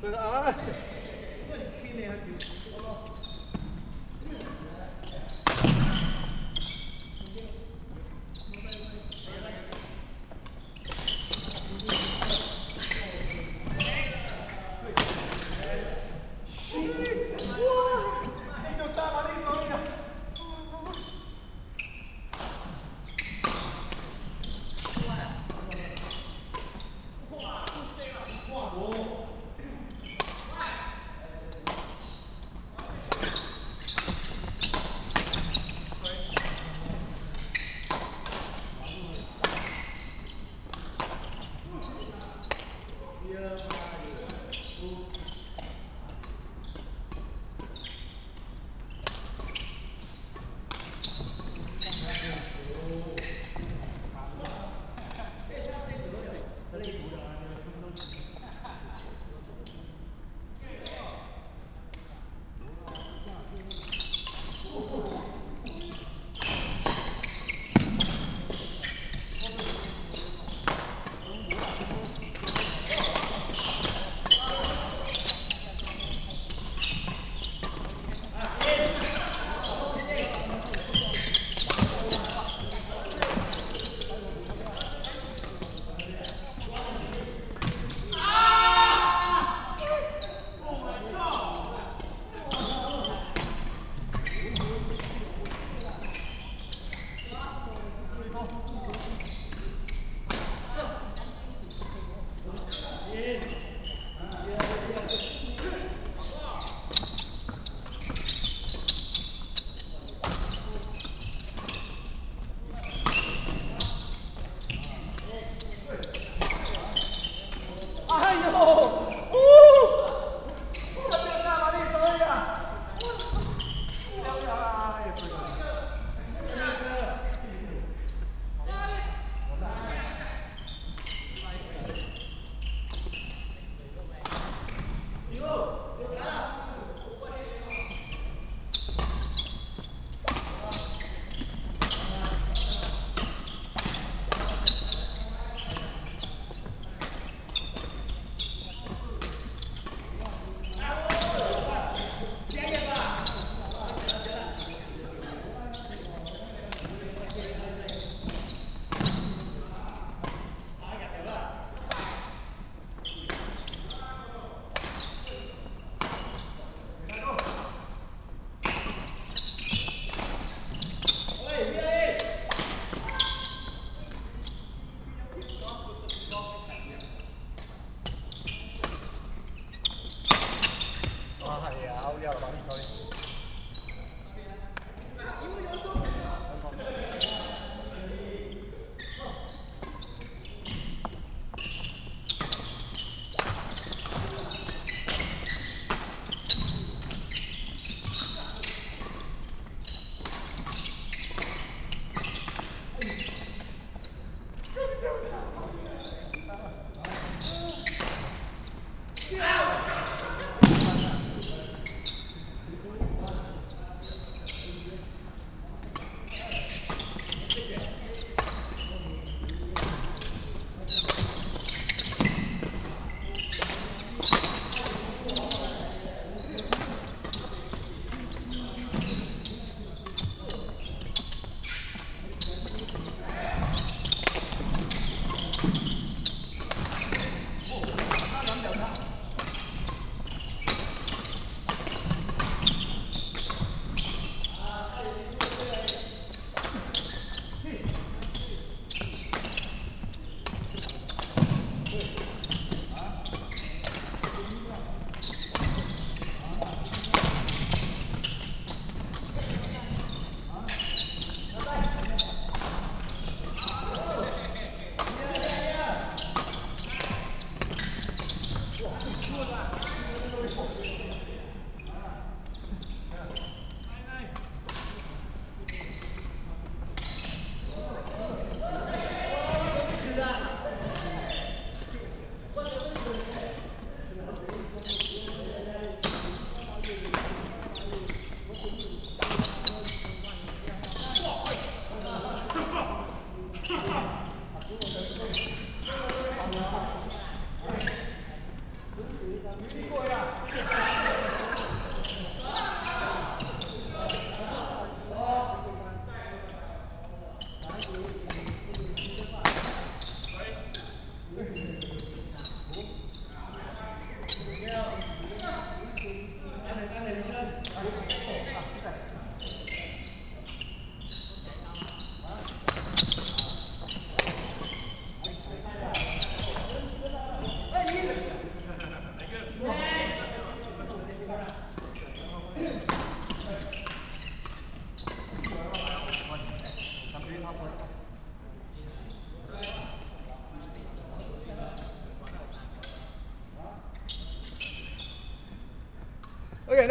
这个啊。Yeah,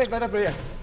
teclado da player.